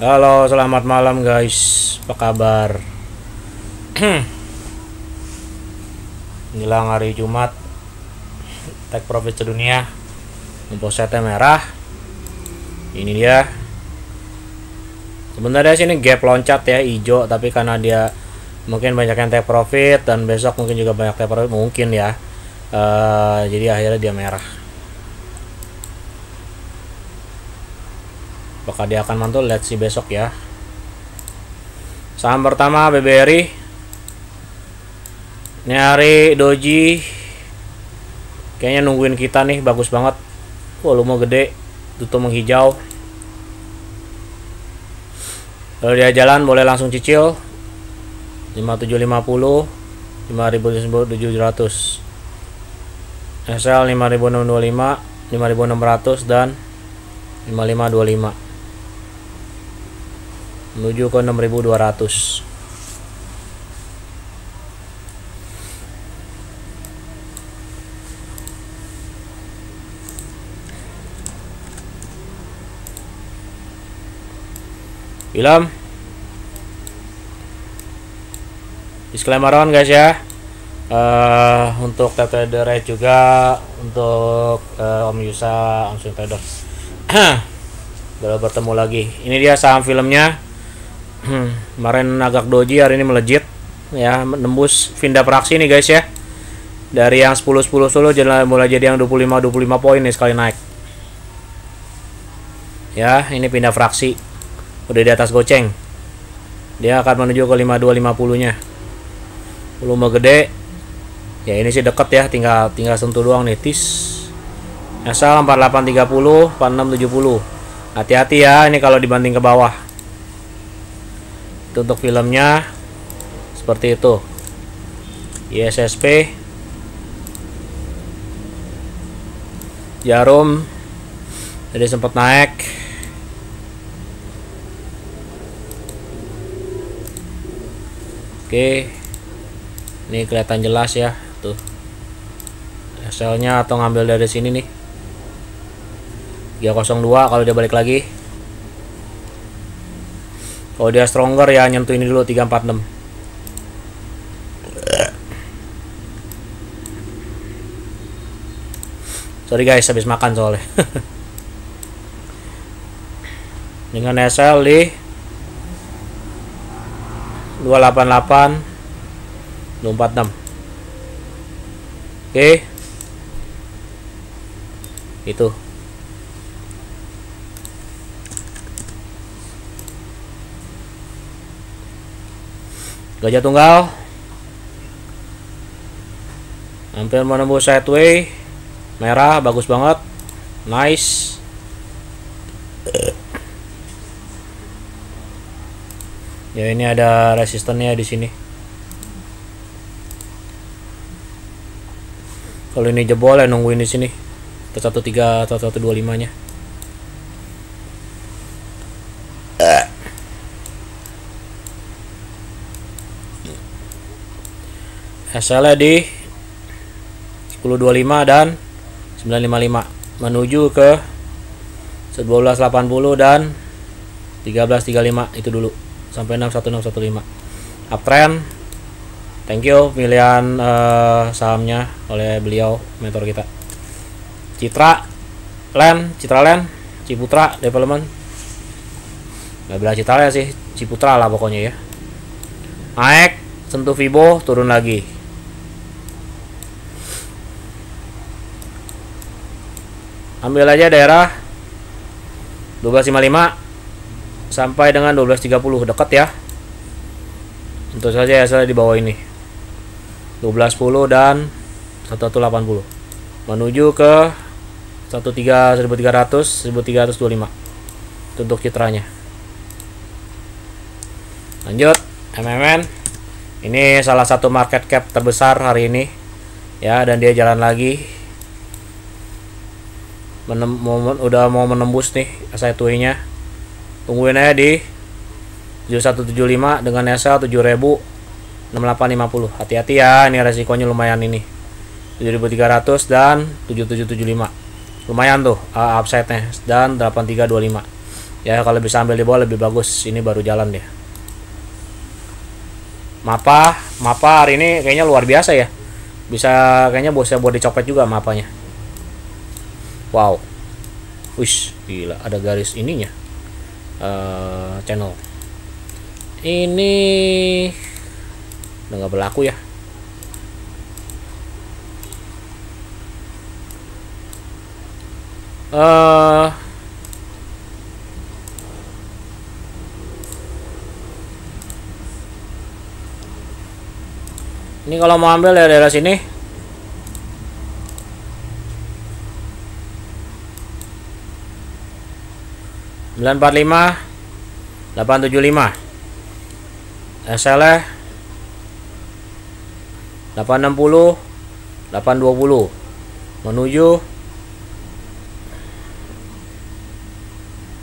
Halo, selamat malam guys. Apa kabar? Menjelang hari Jumat, Take Profit sedunia. Kompositnya merah. Ini dia. Sebenarnya sini gap loncat ya hijau, tapi karena dia mungkin banyak yang take profit dan besok mungkin juga banyak take profit mungkin ya. Eh, jadi akhirnya dia merah. Apakah dia akan mantul? Let's see besok ya. Saham pertama BBRI. Ini hari Doji. Kayaknya nungguin kita nih, bagus banget. Volume gede, tutup menghijau. Kalau dia jalan boleh langsung cicil. 5750 5700 SL 5625 5600 dan 5525 menuju ke 6200 film disclaimer on guys ya. Eh, untuk trader rate juga untuk eh, Om Yusa Om Trader baru bertemu lagi. Ini dia saham filmnya kemarin agak doji hari ini melejit ya menembus Vinda Praksi nih guys ya. Dari yang 10 10 solo jadi mulai jadi yang 25 25 poin nih sekali naik. Ya ini pindah fraksi udah di atas goceng. Dia akan menuju ke 52 50 nya volume gede. Ya ini sih deket ya tinggal tinggal sentuh doang nih tis. Asal 4830 4670 hati-hati ya ini kalau dibanding ke bawah itu untuk filmnya seperti itu. ISSP jarum jadi sempat naik. Oke ini kelihatan jelas ya tuh. SL-nya atau ngambil dari sini nih. 302 kalau dia balik lagi kalau dia stronger ya nyentuh ini dulu 346 sorry guys habis makan soalnya. Dengan SL di 288 246 oke. Itu gajah tunggal. Hampir menembus sideway merah bagus banget. Nice. Ya ini ada resistennya di sini. Kalau ini jebol ya nungguin di sini. Ke 13 atau 125 nya SL di 1025 dan 955 menuju ke 1280 dan 1335 itu dulu. Sampai 61615 uptrend. Thank you pilihan eh, sahamnya oleh beliau mentor kita. Citra Land Citra Land Ciputra Development. Nggak bilang Citra Land sih Ciputra lah pokoknya ya. Naik sentuh Vibo turun lagi ambil aja daerah 1255 sampai dengan 1230 dekat ya. Untuk saja ya saya di bawah ini. 1210 dan 1180 menuju ke 13 1300 1325 itu untuk citranya. Lanjut MMN ini salah satu market cap terbesar hari ini. Ya dan dia jalan lagi Menem, mau, udah mau menembus nih SI2 nya tungguin aja di 7175 dengan SL 7000 6850 hati-hati ya ini resikonya lumayan ini. 7300 dan 7775 lumayan tuh uh, upside nya dan 8325 ya kalau bisa ambil di bawah lebih bagus. Ini baru jalan deh mapa mapa hari ini kayaknya luar biasa ya. Bisa kayaknya bosnya buat dicopet juga mapanya wow. Wish gila ada garis ininya. Uh, channel. Ini udah nggak berlaku ya. Uh, ini kalau mau ambil dari daerah sini 945 875 SLE 860 820 menuju.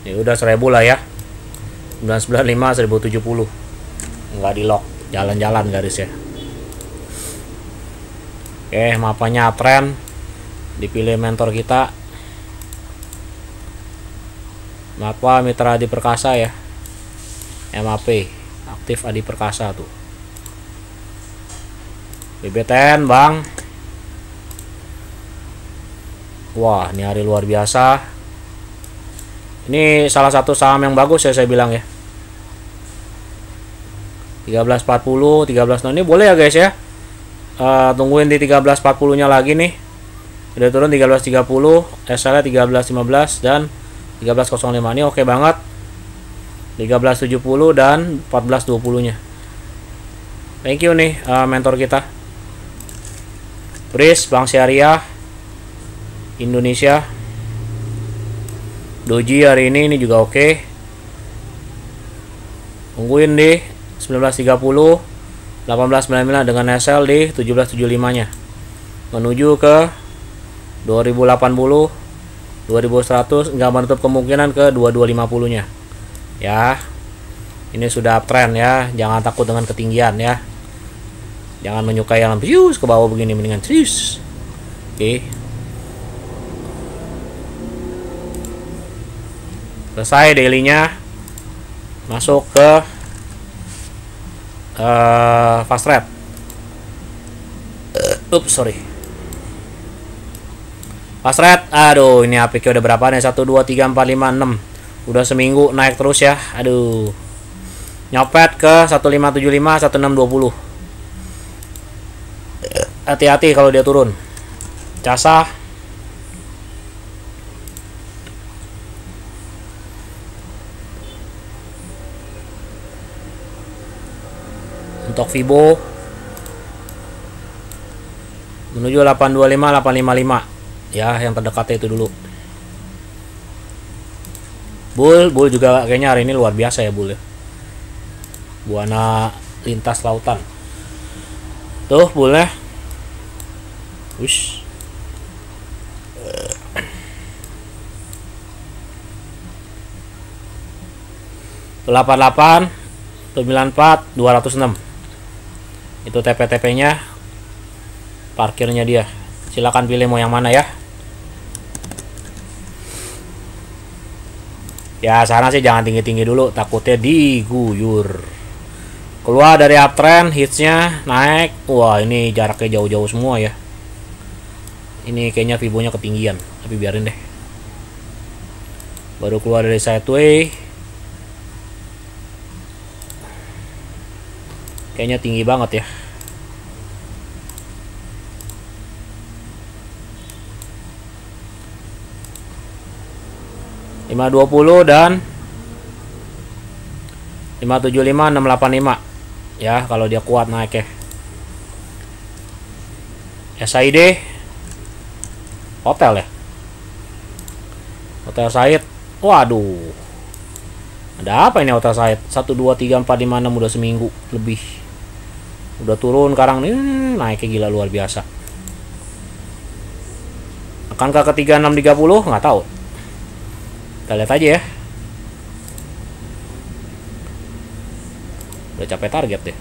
Ini udah 1000 lah ya. 995 1070 nggak di lock jalan-jalan garisnya. Oke mapanya tren dipilih mentor kita mapa mitra Adi Perkasa ya MAP aktif Adi Perkasa tuh BBTN bang wah ini hari luar biasa ini salah satu saham yang bagus ya saya bilang ya. 1340, 13 nah ini boleh ya guys ya. Uh, tungguin di 1340 nya lagi nih. Udah turun 1330, SL 1315 dan 1305 ini oke banget. 1370 dan 1420 nya. Thank you nih uh, mentor kita. Pris Bank Syariah Indonesia Doji hari ini ini juga oke okay. tungguin di 1930 1899 dengan SL di 1775 nya menuju ke 2080 2100 nggak menutup kemungkinan ke 2250 nya ya. Ini sudah uptrend ya. Jangan takut dengan ketinggian ya. Jangan menyukai yang serius ke bawah begini mendingan serius. Oke. Okay. selesai dailynya. Masuk ke uh, fast rate. Uh, sorry fast rate aduh ini APK udah berapa nih? 1 2 3 4 5 6 udah seminggu naik terus ya aduh. Nyopet ke 1575 1620 hati-hati kalau dia turun. Casah untuk Vibo. Menuju 825 855 ya yang terdekatnya itu dulu. Bull Bull juga kayaknya hari ini luar biasa ya Bull ya. Buana lintas lautan. Tuh Bullnya Wish 88 94 206 itu TP-TP nya parkirnya dia. Silahkan pilih mau yang mana ya ya sana sih jangan tinggi-tinggi dulu takutnya diguyur. Keluar dari uptrend hitsnya naik. Wah ini jaraknya jauh-jauh semua ya. Ini kayaknya vibonya ketinggian tapi biarin deh. Baru keluar dari sideway kayaknya tinggi banget ya lima dua puluh dan lima tujuh lima enam delapan lima. Ya kalau dia kuat naik ya. SID hotel ya. Hotel Said. Waduh. Ada apa ini hotel Said? 1 2 3 4 5 6 udah seminggu lebih. Udah turun sekarang nih naiknya gila luar biasa. Akankah ke 3630 nggak tahu kita lihat aja ya. Udah capek target deh.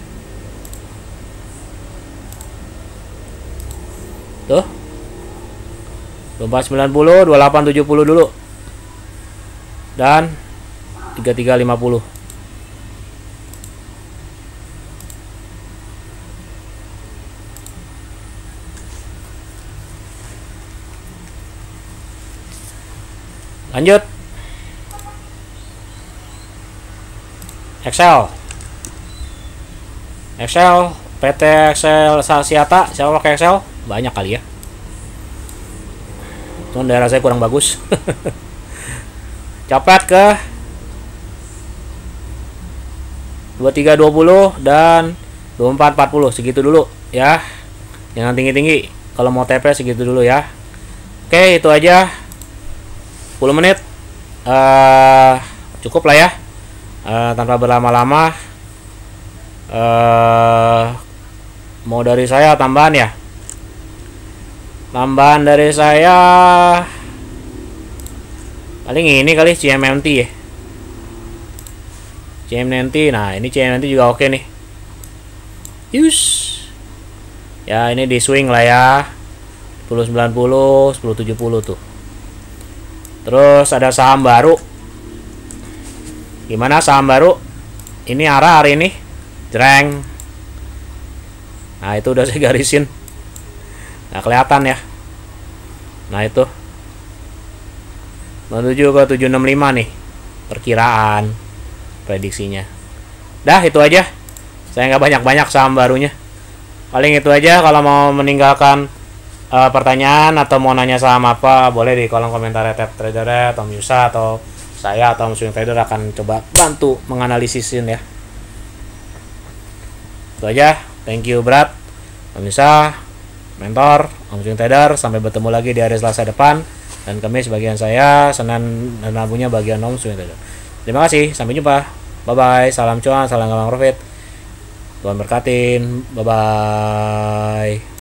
Tuh. 2490 2870 dulu. Dan 3350 lanjut Excel. Excel PT Excel Sasiata siapa pakai Excel? Banyak kali ya. Cuman daerah saya kurang bagus. Copet ke 2320 dan 2440 segitu dulu ya. Jangan tinggi-tinggi. Kalau mau TP segitu dulu ya. Oke itu aja. 10 menit. Uh, cukup lah ya uh, tanpa berlama-lama uh, mau dari saya tambahan ya? Tambahan dari saya paling ini kali CMMT ya. CMMT nah ini CMMT juga oke nih. Yus. Ya ini di swing lah ya. 1090 1070 tuh. Terus ada saham baru gimana saham baru ini arah hari ini jreng nah itu udah saya garisin Nah, kelihatan ya. Nah, itu. Menuju ke 765 nih. Perkiraan prediksinya. Dah, itu aja. Saya nggak banyak-banyak saham barunya. Paling itu aja kalau mau meninggalkan uh, pertanyaan atau mau nanya saham apa, boleh di kolom komentar Tap Trader atau Musa atau saya atau Muslim Trader akan coba bantu menganalisisin ya. Itu aja. Thank you, Brad. Pemirsa, mentor, Om Jung Trader. Sampai bertemu lagi di hari Selasa depan. Dan kami sebagian saya, Senin dan Rabunya bagian Om Jung Trader. Terima kasih, sampai jumpa. Bye-bye, salam cuan, salam gampang profit. Tuhan berkatin, bye-bye.